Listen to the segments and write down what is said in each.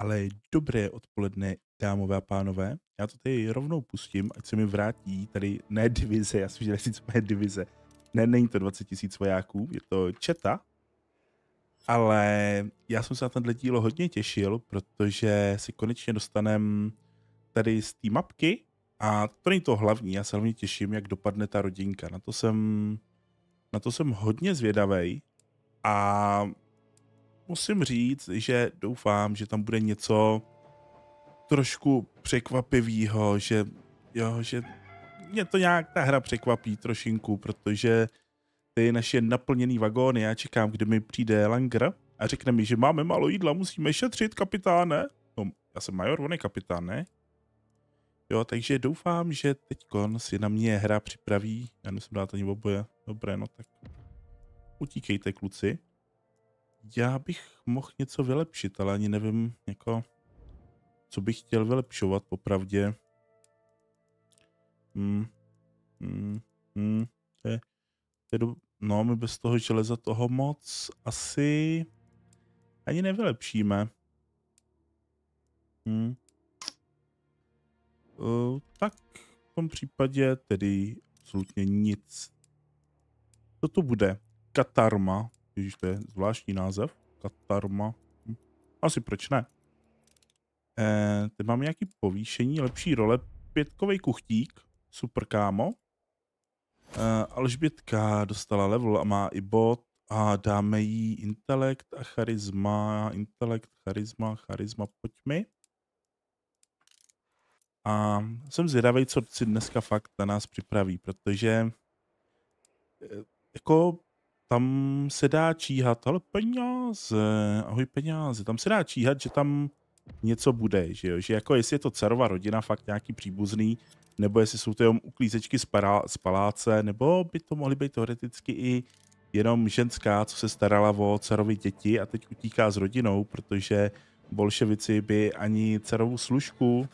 ale dobré odpoledne, dámové a pánové. Já to tady rovnou pustím, ať se mi vrátí tady ne divize, já jsem říct, co je divize. Ne, není to 20 tisíc vojáků, je to četa. Ale já jsem se na tenhle dílo hodně těšil, protože si konečně dostanem tady z té mapky a to není to hlavní, já se hlavně těším, jak dopadne ta rodinka. Na to jsem, na to jsem hodně zvědavý a musím říct, že doufám, že tam bude něco trošku překvapivého, že jo, že mě to nějak ta hra překvapí trošinku, protože ty naše naplněný vagóny, já čekám, kdy mi přijde Langer a řekne mi, že máme málo jídla, musíme šetřit, kapitáne. No, já jsem major, on je kapitán, ne? Jo, takže doufám, že teď si na mě hra připraví. Já nemusím dát ani oboje. Dobré, no tak utíkejte, kluci já bych mohl něco vylepšit, ale ani nevím, jako, co bych chtěl vylepšovat, popravdě. Hmm. Hmm. Hmm. Je, je do... No, my bez toho železa toho moc asi ani nevylepšíme. Hmm. Uh, tak v tom případě tedy absolutně nic. Co to bude? Katarma. Ježíš, to je zvláštní název. Katarma. Hm. Asi proč ne. Eh, teď mám nějaký povýšení, lepší role. Pětkový kuchtík. Super kámo. Eh, Alžbětka dostala level a má i bod a dáme jí intelekt a charisma. Intelekt, charisma, charisma, pojď mi. A jsem zvědavý, co si dneska fakt na nás připraví, protože eh, jako tam se dá číhat, ale peníze, ahoj peníze, tam se dá číhat, že tam něco bude, že jo, že jako jestli je to dcerová rodina, fakt nějaký příbuzný, nebo jestli jsou to jenom uklízečky z, pará, z paláce, nebo by to mohly být teoreticky i jenom ženská, co se starala o dcerovi děti a teď utíká s rodinou, protože bolševici by ani dcerovou služku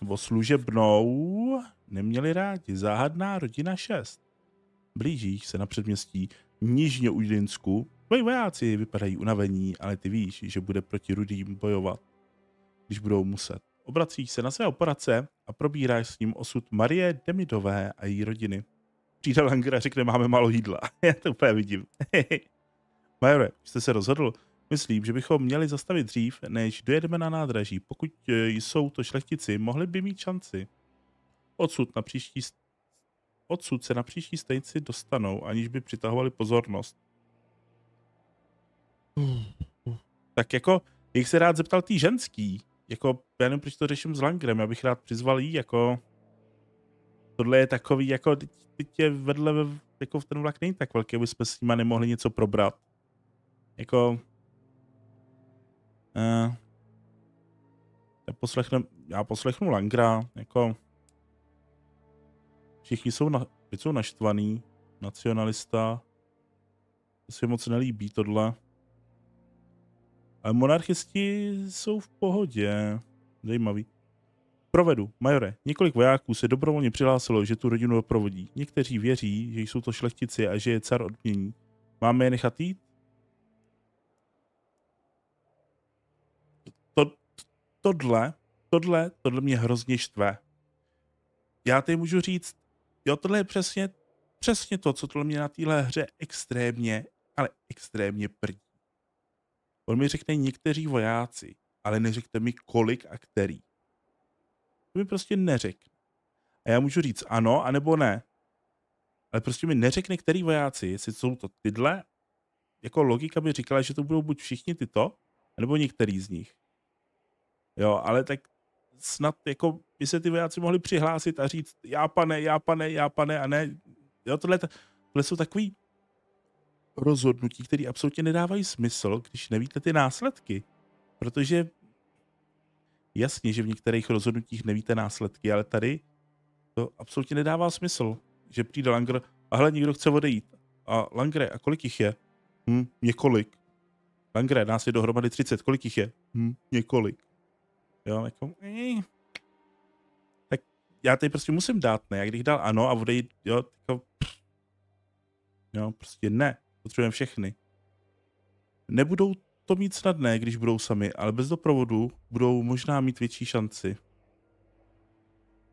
nebo služebnou neměli rádi. Záhadná rodina 6. Blížíš se na předměstí Nižně Ujlinsku. Tvoji vojáci vypadají unavení, ale ty víš, že bude proti rudým bojovat, když budou muset. Obracíš se na svého poradce a probíráš s ním osud Marie Demidové a její rodiny. Přijde Langer a řekne, máme málo jídla. Já to úplně vidím. Majore, jste se rozhodl? Myslím, že bychom měli zastavit dřív, než dojedeme na nádraží. Pokud e, jsou to šlechtici, mohli by mít šanci. Odsud na příští Odsud se na příští stejci dostanou, aniž by přitahovali pozornost. Tak jako, bych se rád zeptal tý ženský. Jako, já nevím, proč to řeším s Langrem, já bych rád přizval jí, jako... Tohle je takový, jako, teď je vedle, jako ten vlak není tak velký, aby jsme s nima nemohli něco probrat. Jako... Uh, já, poslechnu, já poslechnu Langra, jako... Všichni jsou, na, jsou naštvaný, nacionalista, to se moc nelíbí tohle. Ale monarchisti jsou v pohodě. Zajímavý. Provedu, majore, několik vojáků se dobrovolně přihlásilo, že tu rodinu doprovodí. Někteří věří, že jsou to šlechtici a že je car odmění. Máme je nechat jít? To, tohle, tohle, tohle mě hrozně štve. Já teď můžu říct, Jo, tohle je přesně, přesně to, co tohle mě na téhle hře extrémně, ale extrémně prdí. On mi řekne někteří vojáci, ale neřekne mi kolik a který. To mi prostě neřekne. A já můžu říct ano, anebo ne. Ale prostě mi neřekne, který vojáci, jestli jsou to tyhle, jako logika by říkala, že to budou buď všichni tyto, nebo některý z nich. Jo, ale tak snad jako by se ty vojáci mohli přihlásit a říct já pane, já pane, já pane a ne. Jo, tohle, tohle jsou takový rozhodnutí, které absolutně nedávají smysl, když nevíte ty následky. Protože jasně, že v některých rozhodnutích nevíte následky, ale tady to absolutně nedává smysl, že přijde Langer a hle, někdo chce odejít. A Langre, a kolik jich je? Hm, několik. Langre, nás je dohromady 30, kolik jich je? Hm, několik. Jo, jako, tak já tady prostě musím dát ne. Jak když dal ano a odejít, jo, jako, jo, prostě ne. Potřebujeme všechny. Nebudou to mít snadné, když budou sami, ale bez doprovodu budou možná mít větší šanci.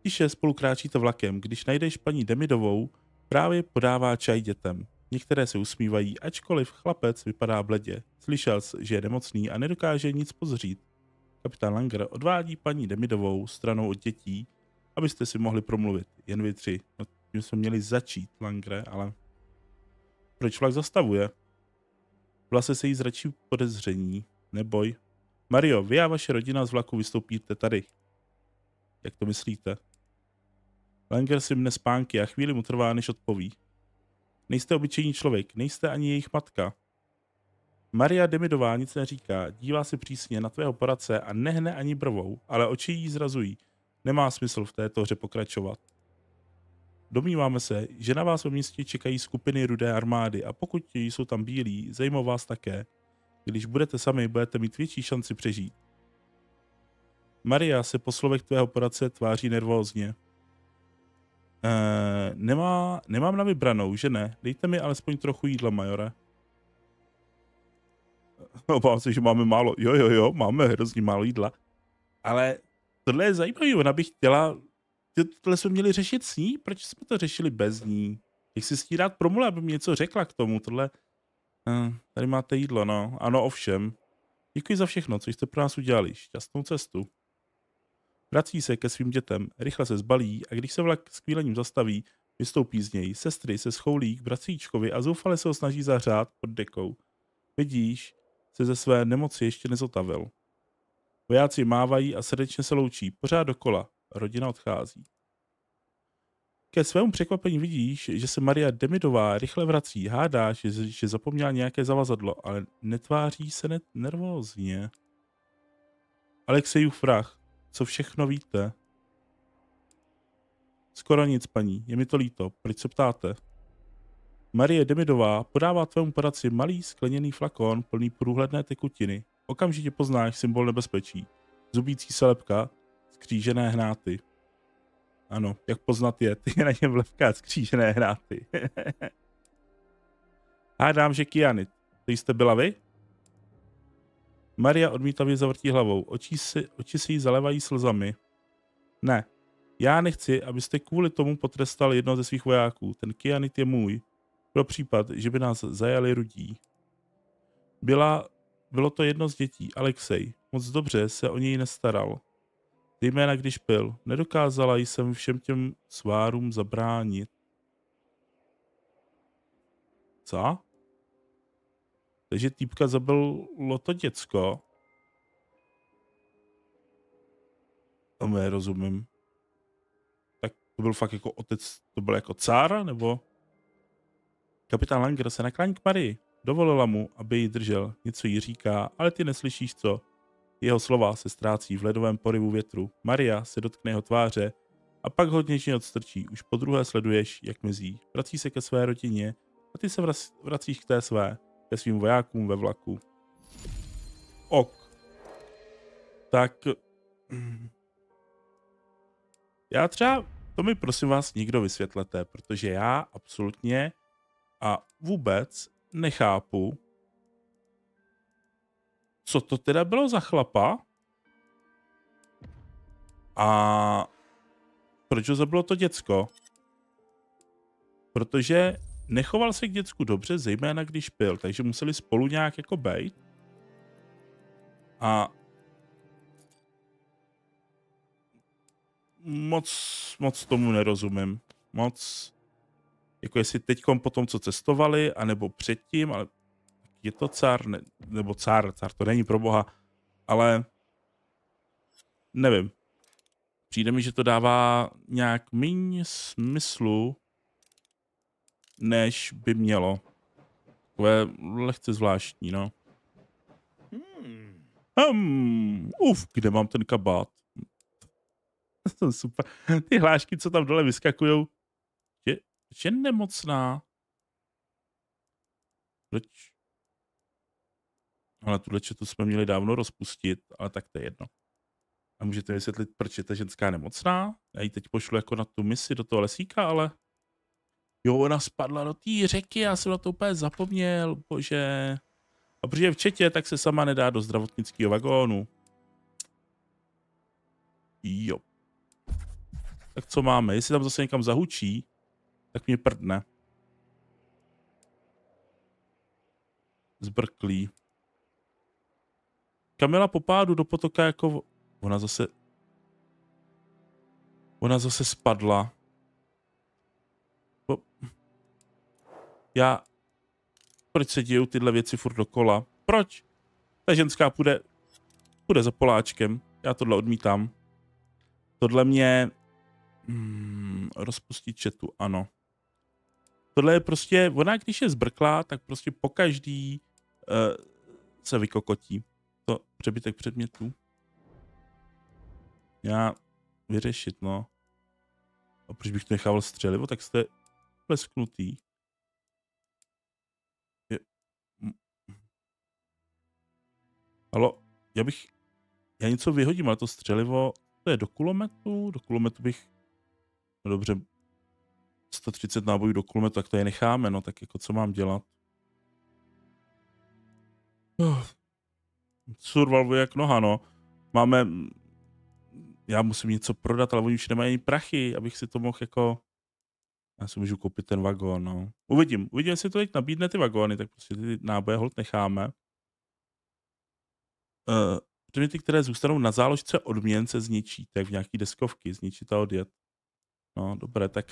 Tiše spolu kráčíte vlakem, když najdeš paní Demidovou, právě podává čaj dětem. Některé se usmívají, ačkoliv chlapec vypadá bledě. Slyšel, že je nemocný a nedokáže nic pozřít. Kapitán Langer odvádí paní Demidovou stranou od dětí, abyste si mohli promluvit. Jen vy tři. No, tím jsme měli začít, Langre, ale... Proč vlak zastavuje? Vlase se jí zračí podezření. Neboj. Mario, vy a vaše rodina z vlaku vystoupíte tady. Jak to myslíte? Langer si mne spánky a chvíli mu trvá, než odpoví. Nejste obyčejný člověk, nejste ani jejich matka. Maria Demidová nic neříká, dívá se přísně na tvého poradce a nehne ani brvou, ale oči jí zrazují. Nemá smysl v této hře pokračovat. Domníváme se, že na vás ve městě čekají skupiny rudé armády a pokud jsou tam bílí, zajímá vás také. Když budete sami, budete mít větší šanci přežít. Maria se po slovech tvého poradce tváří nervózně. Uh, nemá, nemám na vybranou, že ne? Dejte mi alespoň trochu jídla, majore. Obávám se, že máme málo. Jo, jo, jo, máme hrozně málo jídla. Ale tohle je zajímavé, ona by chtěla... Tohle jsme měli řešit s ní? Proč jsme to řešili bez ní? Jak si s ní rád promluvila, aby mi něco řekla k tomu, tohle... Uh, tady máte jídlo, no. Ano, ovšem. Děkuji za všechno, co jste pro nás udělali. Šťastnou cestu. Vrací se ke svým dětem, rychle se zbalí a když se vlak s kvílením zastaví, vystoupí z něj. Sestry se schoulí k bratříčkovi a zoufale se ho snaží zahřát pod dekou. Vidíš, se ze své nemoci ještě nezotavil. Vojáci mávají a srdečně se loučí, pořád dokola. Rodina odchází. Ke svému překvapení vidíš, že se Maria Demidová rychle vrací, hádá, že, že zapomněla nějaké zavazadlo, ale netváří se ne- nervózně. Alexejův vrah, co všechno víte? Skoro nic, paní, je mi to líto, proč se ptáte? Marie Demidová podává tvému poradci malý skleněný flakon plný průhledné tekutiny. Okamžitě poznáš symbol nebezpečí. Zubící se lepka, skřížené hnáty. Ano, jak poznat je, ty je na něm lepka, skřížené hnáty. Hádám, že Kianit. To jste byla vy? Maria odmítavě zavrtí hlavou. Oči si, oči si jí zalevají slzami. Ne, já nechci, abyste kvůli tomu potrestal jedno ze svých vojáků. Ten Kianit je můj. Pro případ, že by nás zajali rudí. Byla, bylo to jedno z dětí, Alexej. Moc dobře se o něj nestaral. Zejména když pil. Nedokázala jsem všem těm svárům zabránit. Co? Takže týpka zabilo to děcko. Tomu rozumím. Tak to byl fakt jako otec, to byl jako cára, nebo? Kapitán Langer se naklání k Marii. Dovolila mu, aby ji držel. Něco jí říká, ale ty neslyšíš co. Jeho slova se ztrácí v ledovém poryvu větru. Maria se dotkne jeho tváře a pak ho něčně odstrčí. Už po druhé sleduješ, jak mizí. Vrací se ke své rodině a ty se vracíš k té své, ke svým vojákům ve vlaku. Ok. Tak... Já třeba, to mi prosím vás někdo vysvětlete, protože já absolutně a vůbec nechápu, co to teda bylo za chlapa a proč ho zabilo to děcko. Protože nechoval se k děcku dobře, zejména když pil, takže museli spolu nějak jako bejt. A moc, moc tomu nerozumím. Moc, jako jestli teď po tom, co cestovali, anebo předtím, ale je to car, ne, nebo car, car to není pro boha, ale nevím. Přijde mi, že to dává nějak méně smyslu, než by mělo. Takové lehce zvláštní, no. Hmm. Hmm, uf, kde mám ten kabát? Super. Ty hlášky, co tam dole vyskakují, proč je nemocná? Proč? Ale tuhle četu jsme měli dávno rozpustit, ale tak to je jedno. A můžete vysvětlit, proč je ta ženská nemocná? Já ji teď pošlu jako na tu misi do toho lesíka, ale... Jo, ona spadla do té řeky, já jsem na to úplně zapomněl, bože. A protože v Četě, tak se sama nedá do zdravotnického vagónu. Jo. Tak co máme? Jestli tam zase někam zahučí, tak mě prdne. Zbrklý. Kamila po pádu do potoka jako... Ona zase... Ona zase spadla. Po... Já... Proč se dějou tyhle věci furt dokola? Proč? Ta ženská půjde... Půjde za Poláčkem. Já tohle odmítám. Tohle mě... Hmm, rozpustit četu, ano. Tohle je prostě... Ona, když je zbrklá, tak prostě po každý uh, se vykokotí to přebytek předmětů. Já vyřešit, no. A proč bych to nechával střelivo, tak jste plesknutý. Je... Halo, já bych... Já něco vyhodím, ale to střelivo, to je do kulometu, do kulometu bych... No dobře, 130 nábojů do kulometu, tak to je necháme, no tak jako co mám dělat? Oh survival jak noha, no. Máme, já musím něco prodat, ale oni už nemají prachy, abych si to mohl jako, já si můžu koupit ten vagón, no. Uvidím, uvidím, jestli to teď nabídne ty vagóny, tak prostě ty náboje hold necháme. Uh, předměty, které zůstanou na záložce odměn, se zničí, tak v nějaký deskovky, zničit a odjet. No, dobré, tak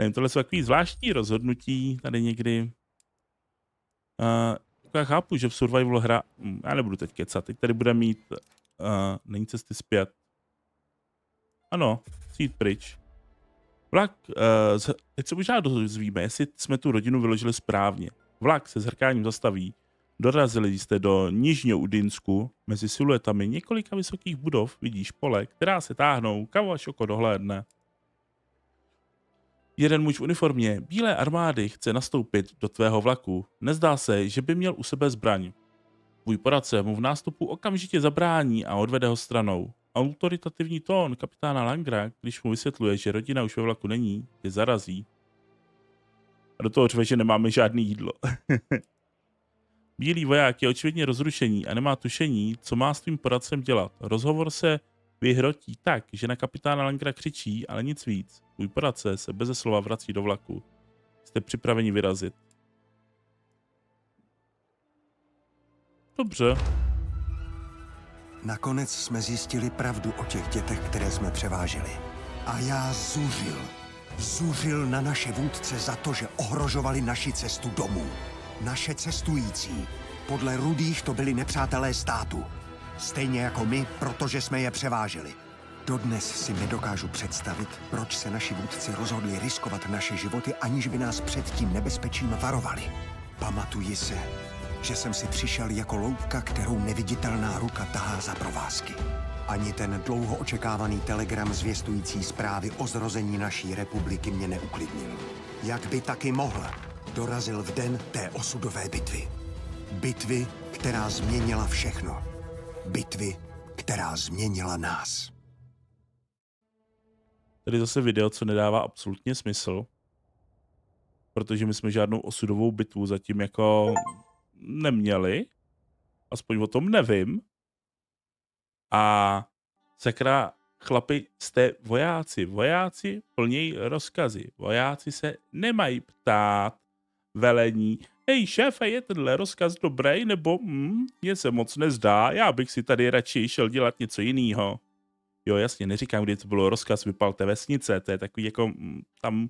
nevím, tohle jsou takový zvláštní rozhodnutí tady někdy. Uh, já chápu, že v survival hra, hm, já nebudu teď kecat, teď tady bude mít, uh, není cesty zpět. Ano, jít pryč. Vlak, uh, teď se možná dozvíme, jestli jsme tu rodinu vyložili správně. Vlak se zhrkáním zastaví. Dorazili jste do Nižního Udinsku, mezi siluetami několika vysokých budov vidíš pole, která se táhnou, kam až oko dohlédne. Jeden muž v uniformě bílé armády chce nastoupit do tvého vlaku. Nezdá se, že by měl u sebe zbraň. Tvůj poradce mu v nástupu okamžitě zabrání a odvede ho stranou. Autoritativní tón kapitána Langra, když mu vysvětluje, že rodina už ve vlaku není, je zarazí. A do toho řve, že nemáme žádný jídlo. Bílý voják je očividně rozrušení a nemá tušení, co má s tvým poradcem dělat. Rozhovor se vyhrotí tak, že na kapitána Langra křičí, ale nic víc. Tvůj poradce se beze slova vrací do vlaku. Jste připraveni vyrazit. Dobře. Nakonec jsme zjistili pravdu o těch dětech, které jsme převáželi. A já zuřil. Zuřil na naše vůdce za to, že ohrožovali naši cestu domů. Naše cestující. Podle rudých to byli nepřátelé státu. Stejně jako my, protože jsme je převáželi. Dodnes si nedokážu představit, proč se naši vůdci rozhodli riskovat naše životy, aniž by nás před tím nebezpečím varovali. Pamatuji se, že jsem si přišel jako loutka, kterou neviditelná ruka tahá za provázky. Ani ten dlouho očekávaný telegram zvěstující zprávy o zrození naší republiky mě neuklidnil. Jak by taky mohl, dorazil v den té osudové bitvy. Bitvy, která změnila všechno. Bitvy, která změnila nás. Tady zase video, co nedává absolutně smysl, protože my jsme žádnou osudovou bitvu zatím jako neměli, aspoň o tom nevím. A sakra, chlapi, jste vojáci. Vojáci plnějí rozkazy. Vojáci se nemají ptát velení, hej šéfe, je tenhle rozkaz dobrý, nebo hm, mně se moc nezdá, já bych si tady radši šel dělat něco jiného. Jo, jasně, neříkám, kdy to bylo rozkaz vypalte vesnice, to je takový jako, hm, tam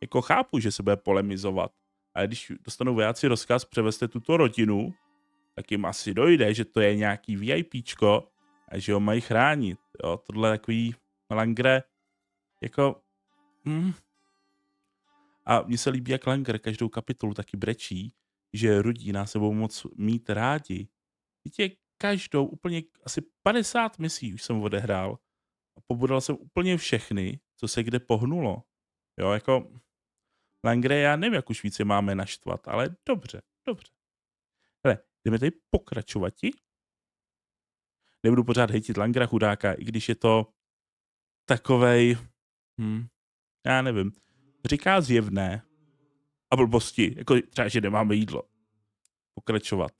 jako chápu, že se bude polemizovat. Ale když dostanou vojáci rozkaz, převezte tuto rodinu, tak jim asi dojde, že to je nějaký VIPčko a že ho mají chránit. Jo, tohle takový langre, jako, hm. A mně se líbí, jak Langer každou kapitolu taky brečí, že rudí nás sebou moc mít rádi. Víte, každou, úplně asi 50 misí už jsem odehrál a pobudal jsem úplně všechny, co se kde pohnulo. Jo, jako Langre, já nevím, jak už více máme naštvat, ale dobře, dobře. Hele, jdeme tady pokračovat ti. Nebudu pořád hejtit Langra chudáka, i když je to takovej, hm, já nevím, říká zjevné a blbosti, jako třeba, že nemáme jídlo. pokračovat.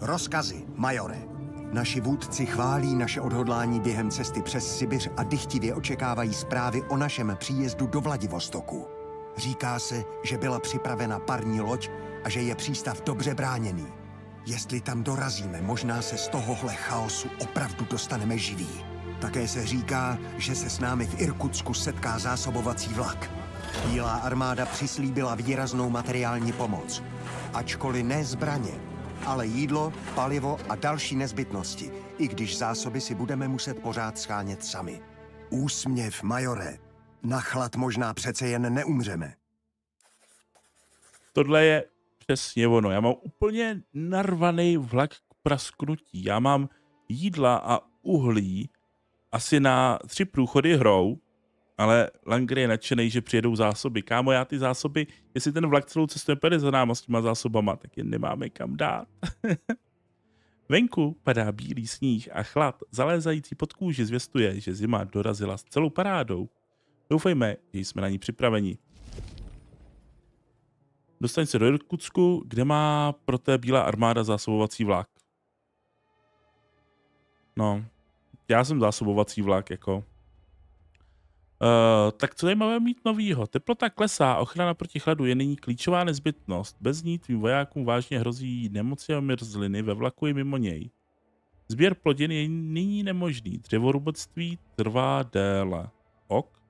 Rozkazy, majore. Naši vůdci chválí naše odhodlání během cesty přes Sibiř a dychtivě očekávají zprávy o našem příjezdu do Vladivostoku. Říká se, že byla připravena parní loď a že je přístav dobře bráněný. Jestli tam dorazíme, možná se z tohohle chaosu opravdu dostaneme živí. Také se říká, že se s námi v Irkutsku setká zásobovací vlak. Bílá armáda přislíbila výraznou materiální pomoc. Ačkoliv ne zbraně, ale jídlo, palivo a další nezbytnosti, i když zásoby si budeme muset pořád schánět sami. Úsměv, majore. Na chlad možná přece jen neumřeme. Tohle je přesně ono. Já mám úplně narvaný vlak k prasknutí. Já mám jídla a uhlí asi na tři průchody hrou, ale Langry je nadšený, že přijedou zásoby. Kámo, já ty zásoby, jestli ten vlak celou cestu nepede za náma s těma zásobama, tak je nemáme kam dát. Venku padá bílý sníh a chlad, zalézající pod kůži, zvěstuje, že zima dorazila s celou parádou. Doufejme, že jsme na ní připraveni. Dostaň se do Irkutsku, kde má pro té bílá armáda zásobovací vlak. No, já jsem zásobovací vlak, jako. Uh, tak co tady máme mít novýho? Teplota klesá, ochrana proti chladu je nyní klíčová nezbytnost. Bez ní tvým vojákům vážně hrozí nemoci a mrzliny ve vlaku i mimo něj. Sběr plodin je nyní nemožný. Dřevorubectví trvá déle. Ok.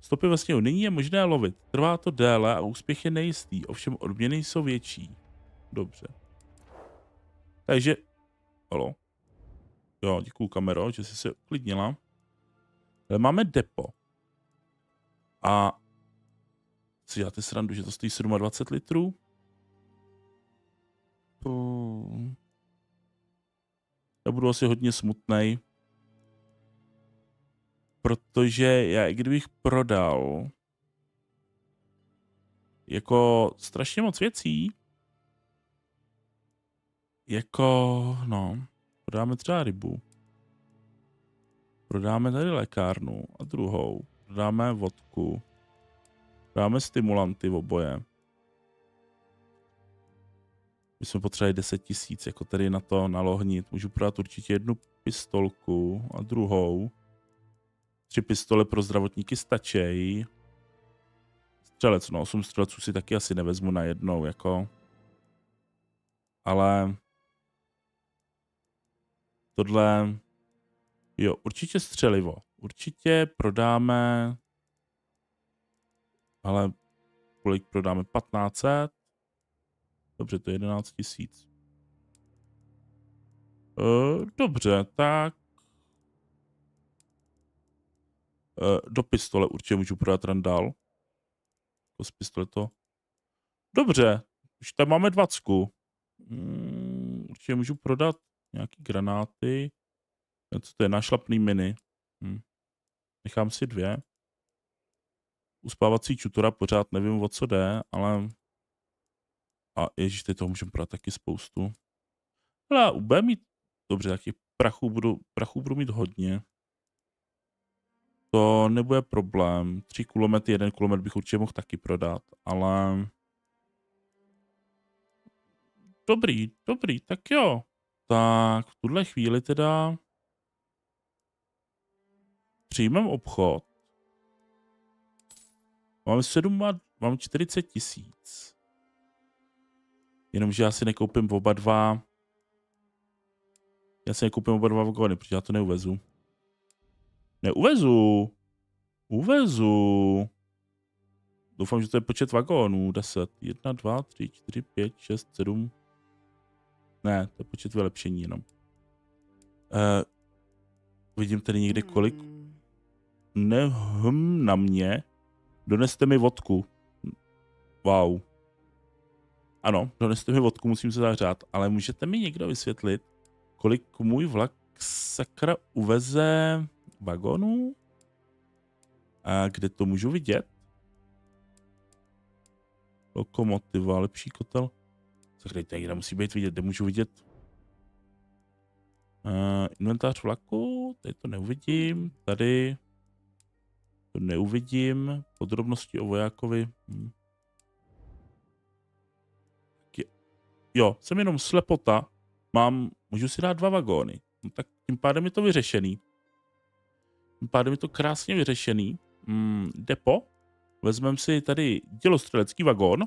Stopy ve sněhu nyní je možné lovit. Trvá to déle a úspěch je nejistý, ovšem odměny jsou větší. Dobře. Takže, halo. Jo, děkuju kamero, že jsi se uklidnila. Máme depo. A si děláte srandu, že to stojí 27 litrů? Já budu asi hodně smutný, protože já i kdybych prodal jako strašně moc věcí, jako, no, prodáme třeba rybu, prodáme tady lékárnu a druhou, prodáme vodku, prodáme stimulanty v oboje. My jsme potřebovali 10 tisíc, jako tady na to nalohnit. Můžu prodat určitě jednu pistolku a druhou. Tři pistole pro zdravotníky stačí. Střelec, no osm střelců si taky asi nevezmu na jednou, jako. Ale tohle, jo, určitě střelivo. Určitě prodáme, ale kolik prodáme? 1500? Dobře, to je 11 tisíc. E, dobře, tak e, do pistole určitě můžu prodat randál. Jako z pistole to. Dobře, už tam máme dvacku. Hmm, určitě můžu prodat nějaký granáty. Co to je? Našlapný miny. Hm. Nechám si dvě. Uspávací čutora pořád nevím, o co jde, ale... A ježíš, teď toho můžeme prodat taky spoustu. Ale bude mít... Dobře, tak těch prachů budu, prachů budu mít hodně. To nebude problém. Tři kulomety, jeden kulomet bych určitě mohl taky prodat, ale... Dobrý, dobrý, tak jo. Tak v tuhle chvíli teda přijmem obchod. Mám 7, mám 40 tisíc. Jenomže já si nekoupím oba dva. Já si nekoupím oba dva vagony, protože já to neuvezu. Neuvezu. Uvezu. Doufám, že to je počet vagónů. 10. 1, 2, 3, 4, 5, 6, 7. Ne, to je počet vylepšení jenom. Uh, vidím tady někde kolik. Nehm na mě. Doneste mi vodku. Wow. Ano, doneste mi vodku, musím se zahřát, ale můžete mi někdo vysvětlit, kolik můj vlak sakra uveze vagonů? A kde to můžu vidět? Lokomotiva, lepší kotel. Sakra, tady musí být vidět, kde můžu vidět? Uh, inventář vlaku, tady to neuvidím, tady to neuvidím, podrobnosti o vojákovi. Hm. jo, jsem jenom slepota, mám, můžu si dát dva vagóny. No tak tím pádem je to vyřešený. Tím pádem je to krásně vyřešený. Mm, depo. Vezmeme si tady dělostřelecký vagón.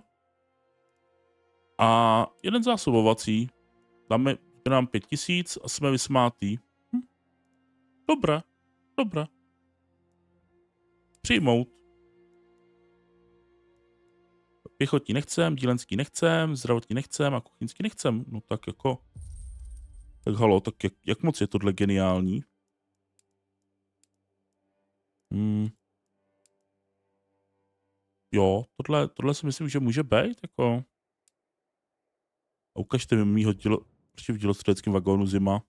A jeden zásobovací. Dáme nám pět tisíc a jsme vysmátý. Hm. Dobré, dobré. Přijmout. Pěchotní nechcem, dílenský nechcem, zdravotní nechcem a kuchyňský nechcem. No tak jako... Tak halo, tak jak, jak moc je tohle geniální? Hmm. Jo, tohle, tohle si myslím, že může být, jako... A ukažte mi mýho dělo, prostě v dělostřeleckém vagónu zima.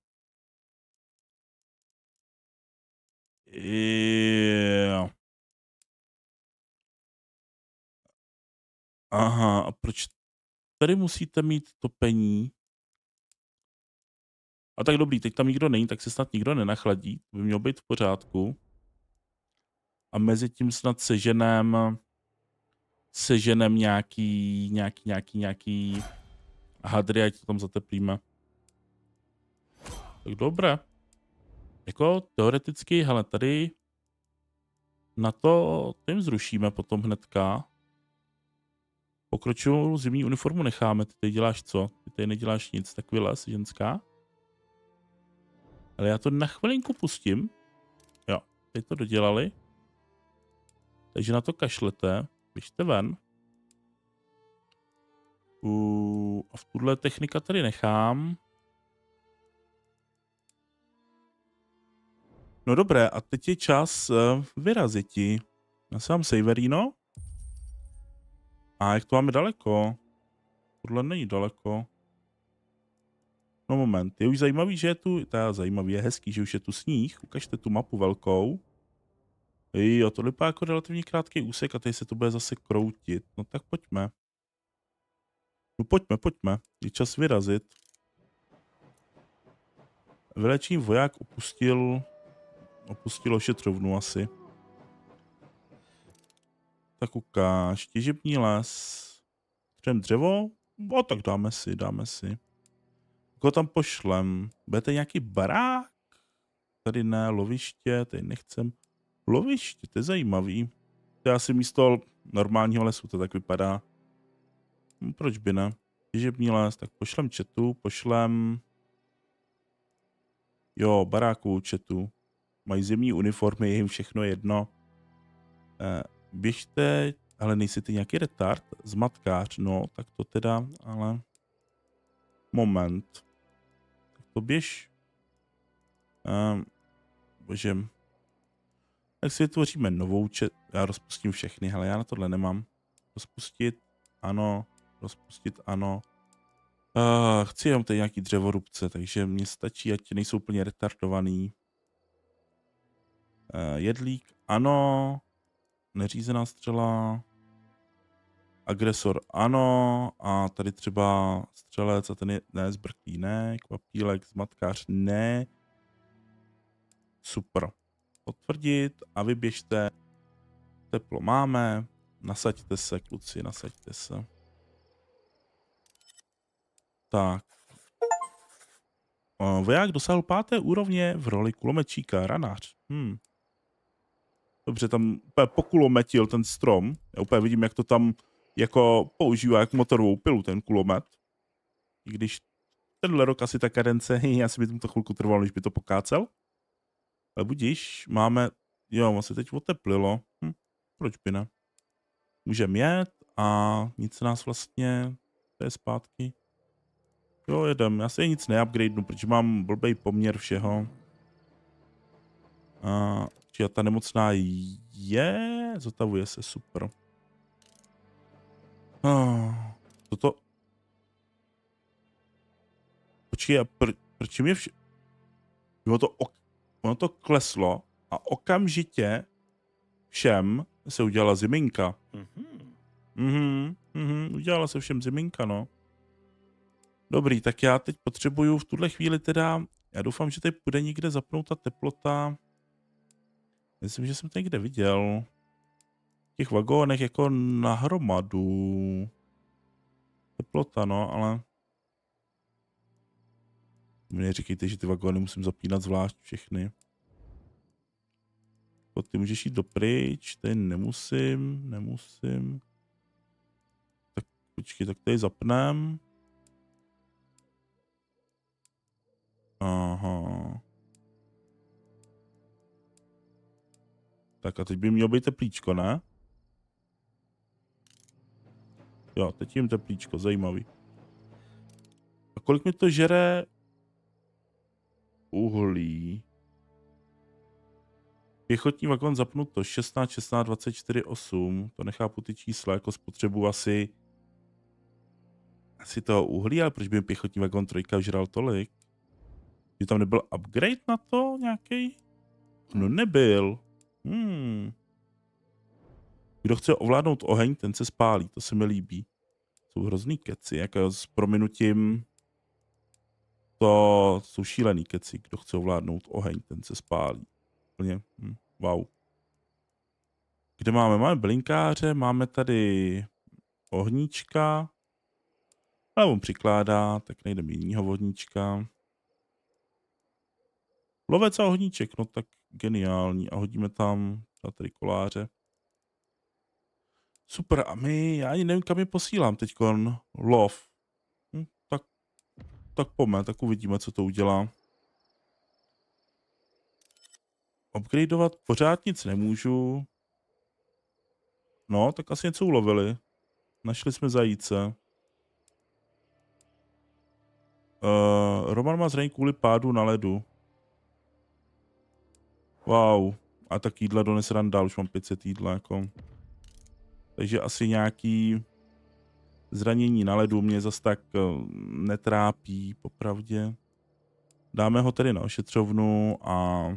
Jo. Aha, a proč tady musíte mít topení? A tak dobrý, teď tam nikdo není, tak se snad nikdo nenachladí. To by mělo být v pořádku. A mezi tím snad seženem seženem nějaký, nějaký, nějaký, nějaký hadry, ať to tam zateplíme. Tak dobré. Jako teoreticky, hele, tady na to tím zrušíme potom hnedka. Pokročilou zimní uniformu necháme, ty tady děláš co? Ty tady neděláš nic, tak vylez, ženská. Ale já to na chvilinku pustím. Jo, teď to dodělali. Takže na to kašlete. Běžte ven. U, a v tuhle technika tady nechám. No dobré, a teď je čas uh, vyraziti. Já jsem Severino. A jak to máme daleko? Tohle není daleko. No moment, je už zajímavý, že je tu, je zajímavý, je hezký, že už je tu sníh. Ukažte tu mapu velkou. Jo, to vypadá jako relativně krátký úsek a tady se to bude zase kroutit. No tak pojďme. No pojďme, pojďme. Je čas vyrazit. Vylečím voják opustil opustil ošetřovnu asi. Tak ukáž. Těžební les. Třem dřevo? No tak dáme si, dáme si. Koho tam pošlem? Budete nějaký barák? Tady ne, loviště, tady nechcem. Loviště, to je zajímavý. To je asi místo normálního lesu, to tak vypadá. Hm, proč by ne? Těžební les, tak pošlem četu, pošlem... Jo, baráku četu. Mají zimní uniformy, je jim všechno jedno. Eh, běžte, ale nejsi ty nějaký retard, zmatkář, no, tak to teda, ale... Moment. Tak to běž. Um, bože, tak si vytvoříme novou čet. Já rozpustím všechny, ale já na tohle nemám. Rozpustit, ano. Rozpustit, ano. Uh, chci jenom tady nějaký dřevorubce, takže mně stačí, ať nejsou úplně retardovaný. Uh, jedlík, ano. Neřízená střela. Agresor, ano. A tady třeba střelec a ten je, ne, zbrklý, ne. Kvapílek, zmatkář, ne. Super potvrdit a vyběžte. Teplo máme, nasaďte se, kluci, nasaďte se. Tak. Voják dosáhl páté úrovně v roli kulomečíka, ranář. Hmm. Dobře, tam úplně pokulometil ten strom. Já úplně vidím, jak to tam jako používá jak motorovou pilu ten kulomet. I když tenhle rok asi ta kadence, asi by to chvilku trvalo, než by to pokácel. Ale budíš, máme, jo, vlastně teď oteplilo. Hm, proč by ne? Můžeme jet a nic nás vlastně, to je zpátky. Jo, jedem, já si nic neupgradenu, protože mám blbej poměr všeho. A, či ta nemocná je, zotavuje se, super. Ah, toto... Počkej, a pr proč mi vše... Bylo to ok ono to kleslo a okamžitě všem se udělala ziminka. Mhm. Mhm, mhm, udělala se všem ziminka, no. Dobrý, tak já teď potřebuju v tuhle chvíli teda, já doufám, že tady bude někde zapnout ta teplota. Myslím, že jsem to někde viděl. V těch vagónech jako na hromadu. Teplota, no, ale Mi neříkejte, že ty vagóny musím zapínat zvlášť všechny. Ty můžeš jít dopryč, tady nemusím, nemusím. Tak počkej, tak tady zapnem. Aha. Tak a teď by mělo být teplíčko, ne? Jo, teď jim teplíčko, zajímavý. A kolik mi to žere uhlí? Pěchotní vagon zapnuto 16, 16, 24, 8. To nechápu ty čísla, jako spotřebu asi asi toho uhlí, ale proč by pěchotní vagon trojka žral tolik? Že tam nebyl upgrade na to nějaký? No nebyl. Hmm. Kdo chce ovládnout oheň, ten se spálí, to se mi líbí. Jsou hrozný keci, jako s prominutím to jsou šílený keci. Kdo chce ovládnout oheň, ten se spálí. Úplně, hm, wow. Kde máme? Máme blinkáře, máme tady ohníčka. Ale on přikládá, tak najdeme jinýho vodníčka. Lovec a ohníček, no tak geniální. A hodíme tam tady koláře. Super, a my, já ani nevím, kam je posílám teď lov. Hm, tak, tak pome, tak uvidíme, co to udělá. Upgradeovat pořád nic nemůžu. No, tak asi něco ulovili. Našli jsme zajíce. Uh, Roman má zranění kvůli pádu na ledu. Wow. A tak jídla dones randál, už mám 500 jídla, jako. Takže asi nějaký zranění na ledu mě zas tak eh, netrápí, popravdě. Dáme ho tedy na ošetřovnu a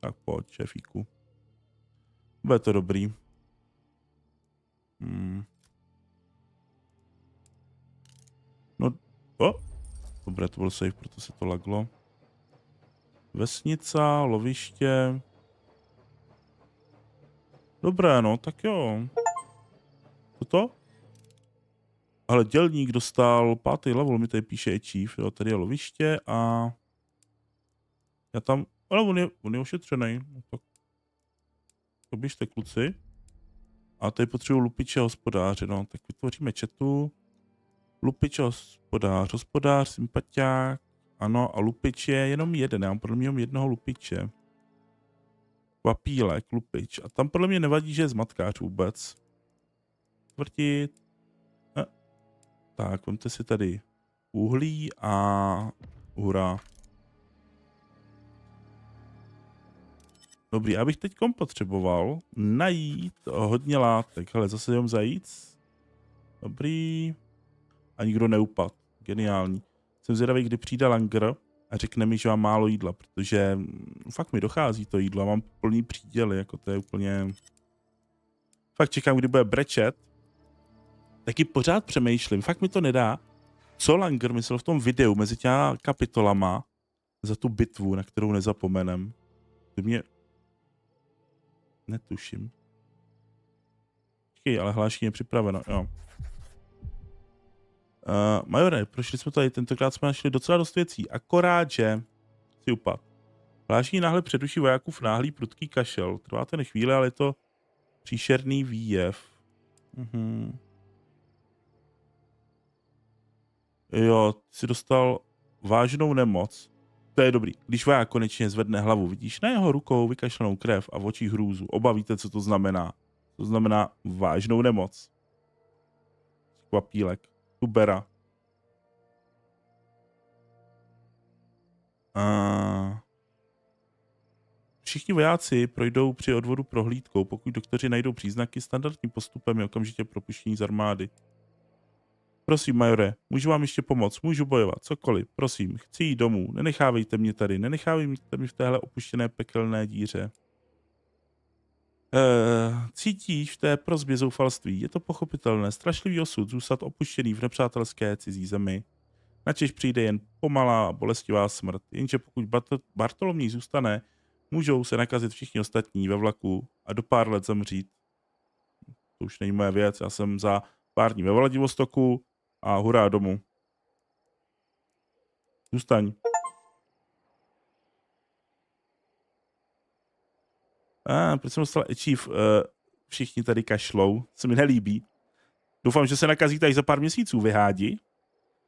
tak pojď, šefíku. Bude to dobrý. Hmm. No, o, dobré, to byl safe, proto se to laglo. Vesnica, loviště. Dobré, no, tak jo. Co to? Ale dělník dostal pátý level, mi tady píše Achieve, jo, tady je loviště a já tam, ale on je, on je ošetřený, no, tak to běžte kluci. A tady potřebuji lupiče hospodáře, no, tak vytvoříme chatu. Lupič hospodář, hospodář, sympatiák, ano, a lupič je jenom jeden, já mám podle mě jenom jednoho lupiče. Papílek, lupič. A tam podle mě nevadí, že je zmatkář vůbec. Tvrtit. Eh. Tak, vemte si tady uhlí a hurá. Dobrý, abych teď potřeboval najít hodně látek. Hele, zase jenom zajít. Dobrý. A nikdo neupad. Geniální. Jsem zvědavý, kdy přijde Langer a řekne mi, že mám málo jídla, protože fakt mi dochází to jídlo, mám plný příděly, jako to je úplně... Fakt čekám, kdy bude brečet. Taky pořád přemýšlím, fakt mi to nedá. Co Langer myslel v tom videu mezi těma kapitolama za tu bitvu, na kterou nezapomenem. To mě... Netuším. Počkej, ale hlášení je připraveno, jo. Uh, majore, prošli jsme tady, tentokrát jsme našli docela dost věcí, akorát, že si upad. Hlášení náhle předuší vojáků v náhlý prudký kašel. Trvá to chvíli, ale je to příšerný výjev. Mhm. Jo, si dostal vážnou nemoc. To je dobrý. Když voják konečně zvedne hlavu, vidíš na jeho rukou vykašlenou krev a v očích hrůzu. Oba víte, co to znamená. To znamená vážnou nemoc. Kvapílek. Ubera. A... Všichni vojáci projdou při odvodu prohlídkou, pokud doktoři najdou příznaky standardním postupem je okamžitě propuštění z armády. Prosím, majore, můžu vám ještě pomoct, můžu bojovat, cokoliv, prosím, chci jít domů, nenechávejte mě tady, nenechávejte mě v téhle opuštěné pekelné díře. Uh, cítíš v té prozbě zoufalství. Je to pochopitelné. Strašlivý osud zůstat opuštěný v nepřátelské cizí zemi. Načež přijde jen pomalá a bolestivá smrt. Jenže pokud Bartolomí zůstane, můžou se nakazit všichni ostatní ve vlaku a do pár let zemřít. To už není moje věc. Já jsem za pár dní ve Vladivostoku a hurá domů. Zůstaň. A, proč jsem dostal achieve? Uh, všichni tady kašlou, se mi nelíbí. Doufám, že se nakazíte až za pár měsíců, vyhádí.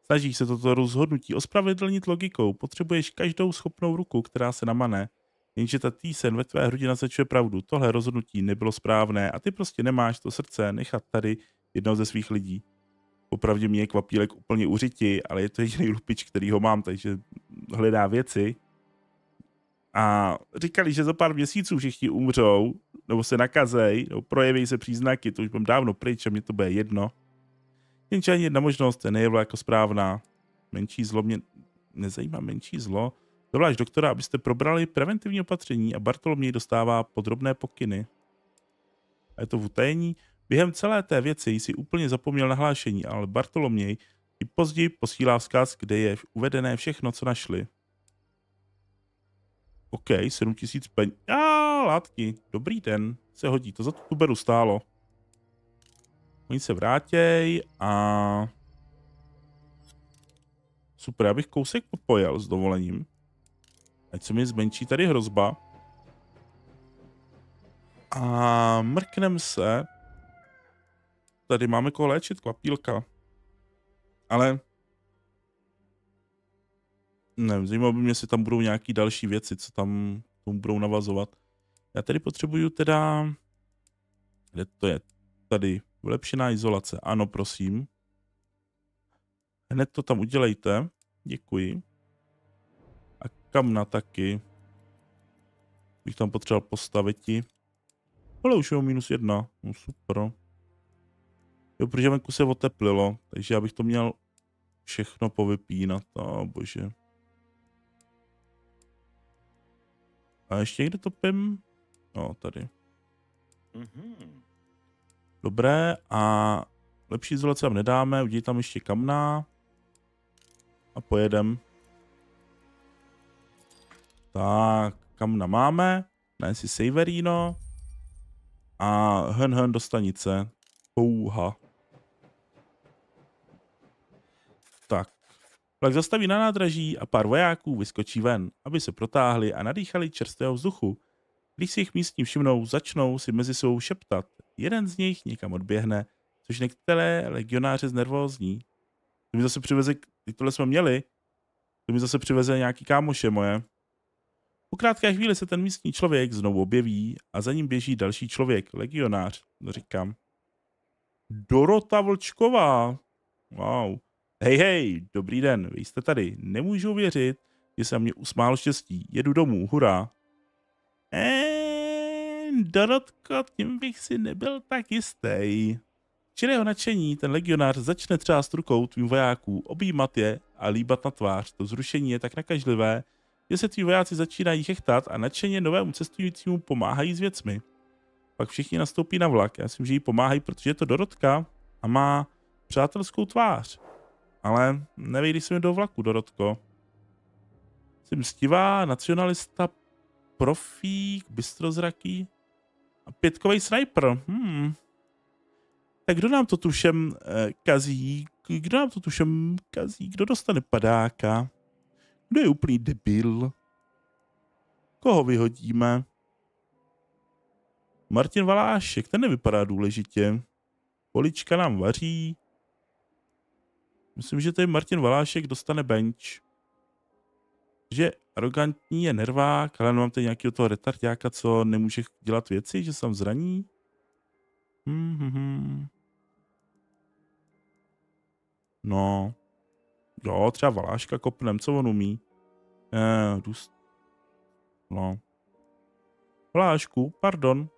Snažíš se toto rozhodnutí ospravedlnit logikou. Potřebuješ každou schopnou ruku, která se namane. Jenže ta týsen ve tvé hrudi naznačuje pravdu. Tohle rozhodnutí nebylo správné a ty prostě nemáš to srdce nechat tady jednoho ze svých lidí. Popravdě mě je kvapílek úplně uřiti, ale je to jediný lupič, který ho mám, takže hledá věci. A říkali, že za pár měsíců všichni umřou, nebo se nakazej, nebo projeví se příznaky, to už mám dávno pryč a mě to bude jedno. Jenže ani jedna možnost se nejevla jako správná. Menší zlo mě nezajímá menší zlo. Dovoláš doktora, abyste probrali preventivní opatření a Bartoloměj dostává podrobné pokyny. A je to v utajení? Během celé té věci jsi úplně zapomněl nahlášení, ale Bartoloměj i později posílá vzkaz, kde je uvedené všechno, co našli. OK, 7000 peněz. A látky, dobrý den, se hodí, to za tu beru stálo. Oni se vrátěj a... Super, já bych kousek popojel s dovolením. Ať se mi zmenší tady hrozba. A mrknem se. Tady máme koho léčit, kvapílka. Ale... Nevím, zajímalo by mě, jestli tam budou nějaký další věci, co tam tomu budou navazovat. Já tady potřebuju teda... Kde to je? Tady. Vylepšená izolace. Ano, prosím. Hned to tam udělejte. Děkuji. A kamna taky. Bych tam potřeboval postavit ti. Ale už je minus jedna. No super. Jo, protože venku se oteplilo, takže já bych to měl všechno povypínat. A oh, bože. A ještě kde topím? No, tady. Mm-hmm. Dobré, a lepší izolace tam nedáme, udělí tam ještě kamna. A pojedem. Tak, kamna máme. Dajme si Severino. A hen hen do stanice. Pouha. Tak. Vlak zastaví na nádraží a pár vojáků vyskočí ven, aby se protáhli a nadýchali čerstvého vzduchu. Když si jich místní všimnou, začnou si mezi sebou šeptat. Jeden z nich někam odběhne, což některé legionáře znervózní. To mi zase přiveze, tohle jsme měli, to mi zase přiveze nějaký kámoše moje. Po krátké chvíli se ten místní člověk znovu objeví a za ním běží další člověk, legionář, říkám. Dorota Vlčková. Wow. Hej, hej, dobrý den, vy jste tady. Nemůžu věřit, že se mě usmál štěstí. Jedu domů, hurá. Eee, Dorotko, tím bych si nebyl tak jistý. Čirého nadšení ten legionář začne třást rukou tvým vojáků, objímat je a líbat na tvář. To zrušení je tak nakažlivé, že se tví vojáci začínají chechtat a nadšeně novému cestujícímu pomáhají s věcmi. Pak všichni nastoupí na vlak. Já myslím, že jí pomáhají, protože je to Dorotka a má přátelskou tvář. Ale nevejdeš se mi do vlaku, Dorotko. Jsi mstivá, nacionalista, profík, bystrozraký a pětkový sniper. Hmm. Tak kdo nám to tušem eh, kazí? Kdo nám to tušem kazí? Kdo dostane padáka? Kdo je úplný debil? Koho vyhodíme? Martin Valášek, ten nevypadá důležitě. Polička nám vaří. Myslím, že tady Martin Valášek dostane bench. Že arrogantní je nervák, ale mám tady nějakého toho retardiáka, co nemůže dělat věci, že se tam zraní. Hmm, hmm, hmm. No. Jo, třeba Valáška kopnem, co on umí? Eh, dust... No. Valášku, pardon.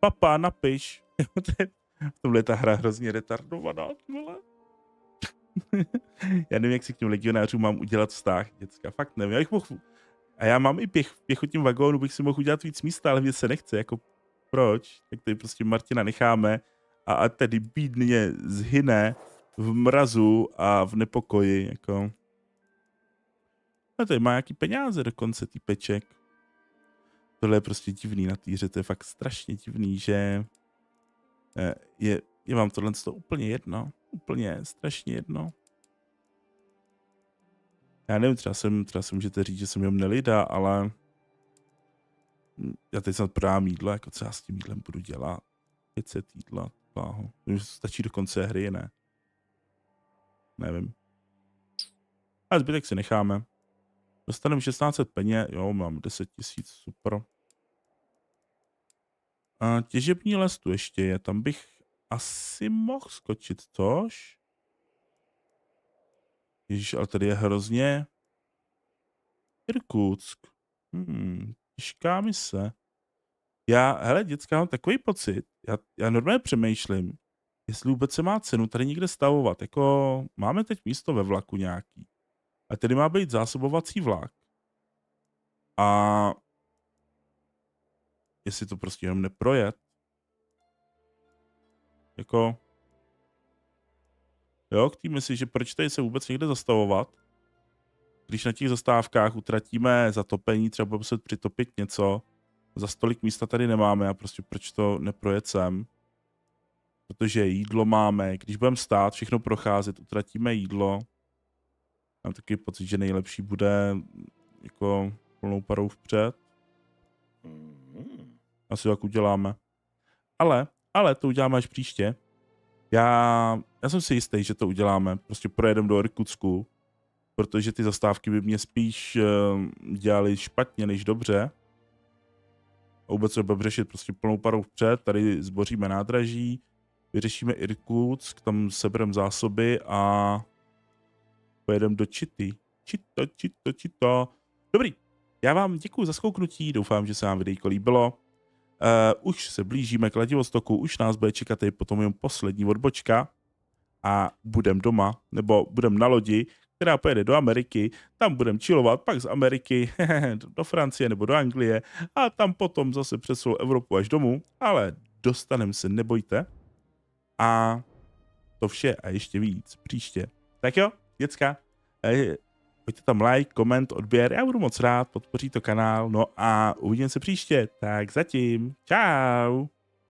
Papa, napiš. v tomhle je ta hra hrozně retardovaná, vole. já nevím, jak si k těm legionářům mám udělat vztah, děcka, fakt nevím. Já bych mohl... A já mám i pěch, pěchotním vagónu, bych si mohl udělat víc místa, ale mě se nechce, jako proč? Tak tady prostě Martina necháme a, a tedy bídně zhyne v mrazu a v nepokoji, jako. A tady má nějaký peníze dokonce, tý peček. Tohle je prostě divný na týře, to je fakt strašně divný, že eh, je, je vám tohle to úplně jedno. Úplně strašně jedno. Já nevím, třeba jsem, třeba si můžete říct, že jsem jenom nelida, ale já teď snad prodám jídlo, jako co já s tím jídlem budu dělat. 500 jídla, pláho. Stačí do konce hry, ne? Nevím. A zbytek si necháme. Dostaneme 1600 peně, jo, mám 10 tisíc, super. A těžební les tu ještě je, tam bych asi mohl skočit, tož? Ježíš, ale tady je hrozně... Irkutsk. Hmm, těžká mise. Já, hele, dětská, mám takový pocit, já, já normálně přemýšlím, jestli vůbec se má cenu tady někde stavovat. Jako, máme teď místo ve vlaku nějaký. A tady má být zásobovací vlak. A jestli to prostě jenom neprojet. Jako, jo, k tým si, že proč tady se vůbec někde zastavovat, když na těch zastávkách utratíme zatopení, třeba budeme muset přitopit něco, za stolik místa tady nemáme a prostě proč to neprojet sem. Protože jídlo máme, když budeme stát, všechno procházet, utratíme jídlo. Mám taky pocit, že nejlepší bude jako plnou parou vpřed. Asi jak uděláme. Ale, ale to uděláme až příště. Já, já jsem si jistý, že to uděláme. Prostě projedeme do Irkutsku, protože ty zastávky by mě spíš uh, dělaly špatně než dobře. A vůbec to budeme řešit prostě plnou parou vpřed, tady zboříme nádraží, vyřešíme Irkutsk, tam sebereme zásoby a pojedeme do Čity. Čito, čito, čito. Dobrý, já vám děkuji za skouknutí, doufám, že se vám videjko líbilo. Uh, už se blížíme k Ladivostoku, už nás bude čekat tady potom jen poslední odbočka a budem doma, nebo budem na lodi, která pojede do Ameriky, tam budeme chillovat, pak z Ameriky do Francie nebo do Anglie a tam potom zase přes celou Evropu až domů, ale dostaneme se, nebojte. A to vše a ještě víc příště. Tak jo, děcka, pojďte tam like, koment, odběr, já budu moc rád, podpoří to kanál, no a uvidíme se příště. Tak zatím, čau.